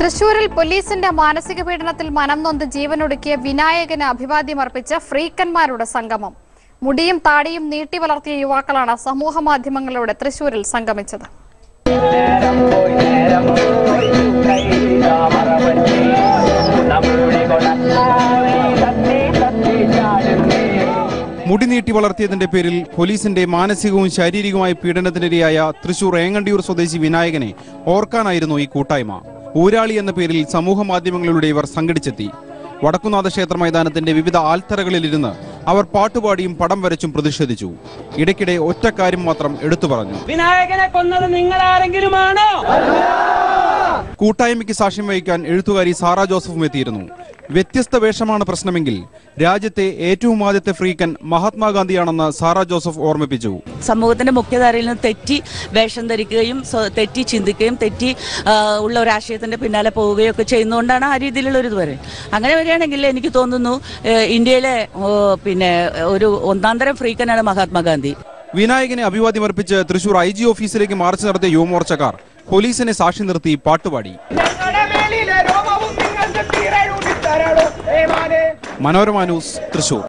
തൃശൂരിൽ പോലീസിന്റെ മാനസിക പീഡനത്തിൽ മനം നൊന്ത് ജീവനൊടുക്കിയ വിനായകന് അഭിവാദ്യമർപ്പിച്ച ഫ്രീക്കന്മാരുടെ സംഗമം. മുടിയും താടിയും നീട്ടി വളർത്തിയ യുവാക്കളാണ് സമൂഹ മാധ്യമങ്ങളിലൂടെ തൃശൂരിൽ സംഗമിച്ചത്. മുടി നീട്ടി വളർത്തിയതിന്റെ പേരിൽ പോലീസിന്റെ മാനസികവും ശാരീരികവുമായ പീഡനത്തിനിരയായ തൃശൂർ ഏങ്ങണ്ടിയൂർ സ്വദേശി വിനായകനെ ഓർക്കാനായിരുന്നു ഈ കൂട്ടായ്മ. ഊരാളി എന്ന പേരിൽ സമൂഹ മാധ്യമങ്ങളിലൂടെ ഇവർ സംഘടിച്ചെത്തി. വടക്കുനാഥ ക്ഷേത്ര മൈതാനത്തിന്റെ വിവിധ ആൽത്തറകളിലിരുന്ന് അവർ പാട്ടുപാടിയും പടം വരച്ചും പ്രതിഷേധിച്ചു. ഇടയ്ക്കിടെ ഒറ്റ കാര്യം മാത്രം എടുത്തു പറഞ്ഞു. വിനായകനെ കൊന്നത് നിങ്ങൾ ആരെങ്കിലുമാണോ കൂട്ടായ്മയ്ക്ക് സാക്ഷ്യം വഹിക്കാൻ എഴുത്തുകാരി സാറാ ജോസഫും എത്തിയിരുന്നു. വ്യത്യസ്ത വേഷമാണ് പ്രശ്നമെങ്കിൽ രാജ്യത്തെ ഏറ്റവും ആദ്യത്തെ ഫ്രീക്കൻ മഹാത്മാഗാന്ധിയാണെന്ന് സാറാ ജോസഫ് ഓർമ്മിപ്പിച്ചു. സമൂഹത്തിന്റെ മുഖ്യധാരയിൽ നിന്ന് തെറ്റി വേഷം ധരിക്കുകയും തെറ്റി ചിന്തിക്കുകയും തെറ്റി ഉള്ള ഒരു ആശയത്തിന്റെ പിന്നാലെ പോവുകയും ഒക്കെ ചെയ്യുന്നതുകൊണ്ടാണ് ആ രീതിയിലുള്ള ഒരു വരെ. അങ്ങനെ വരികയാണെങ്കിൽ എനിക്ക് തോന്നുന്നു ഇന്ത്യയിലെ പിന്നെ ഒരു ഒന്നാന്തരം ഫ്രീക്കനാണ് മഹാത്മാഗാന്ധി. വിനായകനെ അഭിവാദ്യമർപ്പിച്ച് തൃശൂർ ഐ ജി ഓഫീസിലേക്ക് മാർച്ച് നടത്തിയ യുവമോർച്ചക്കാർ പോലീസിനെ സാക്ഷി നിർത്തി പാട്ടുപാടി. മനോരമ ന്യൂസ് തൃശൂർ.